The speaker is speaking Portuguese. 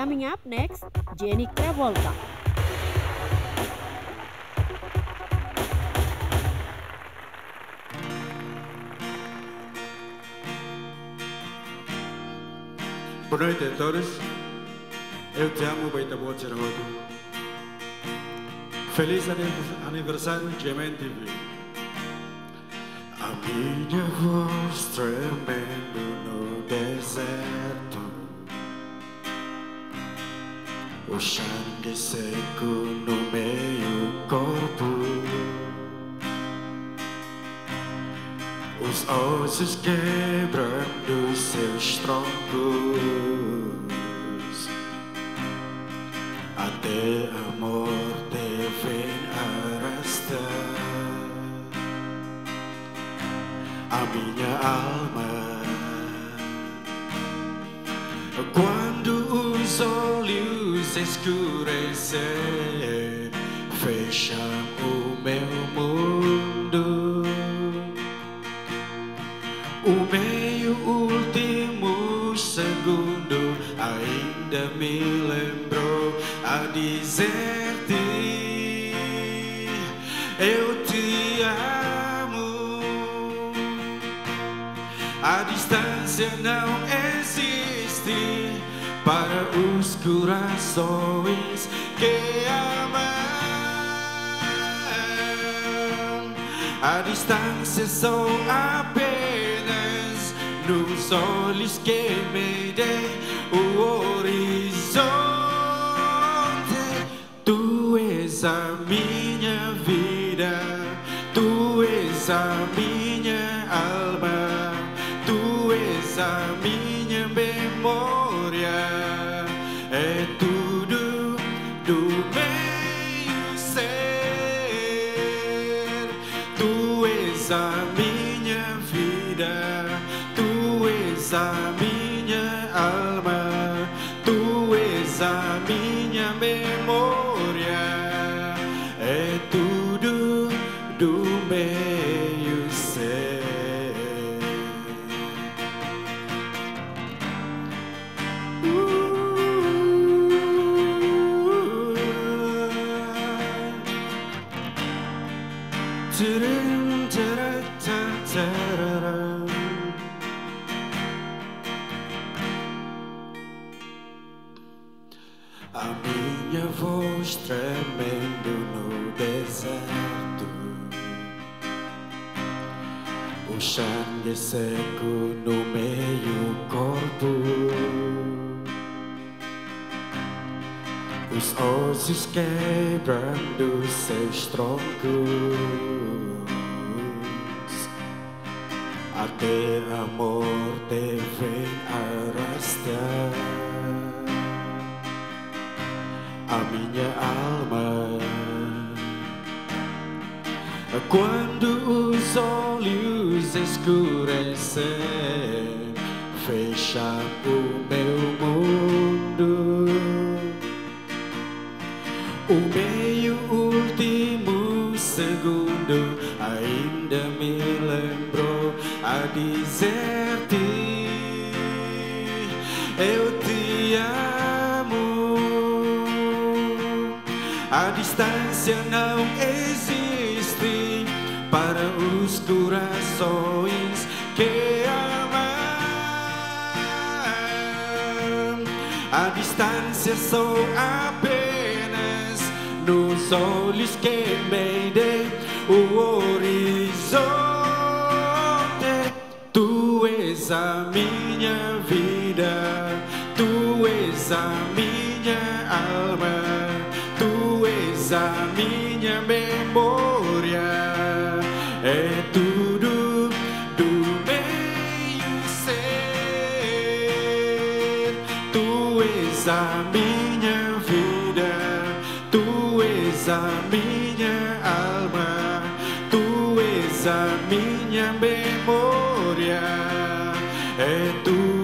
Coming up next, Jenny Travolta. Boa noite a todos. Eu te amo, Beita Boa Rodo. Feliz aniversário, Gemen TV. A minha voz tremendo no deserto. O sangue seco no meio corpo. Os ossos quebrando seus troncos. Até a morte vem arrastar a minha alma. Olhos escurecem, fecham o meu mundo. O meio último segundo ainda me lembrou a dizer-te eu te amo. A distância não existe para os corações que amam. A distância são apenas nos olhos que me dei o horizonte. Tu és a minha vida, tu és a minha alma, tu és a minha memória. Tremendo no deserto. O sangue seco no meio corpo Os ossos quebrando seus troncos. Até a morte vem arrastar. A minha alma. Quando os olhos escurecem, fecha o meu mundo. O meio último segundo ainda me lembrou a dizer-te eu te A distância não existe para os corações que amam. A distância são apenas nos olhos que me dei o horizonte. Tu és a minha vida, tu és a a minha memória. É tudo do meio ser. Tu és a minha vida, tu és a minha alma, tu és a minha memória. É tudo